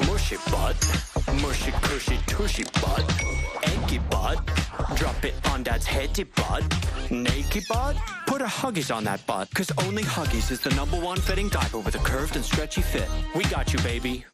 Mushy butt, mushy cushy tushy butt, Anky, butt. Drop it on dad's heady butt. Naked butt? Put a Huggies on that butt, cause only Huggies is the number one fitting diaper with a curved and stretchy fit. We got you, baby.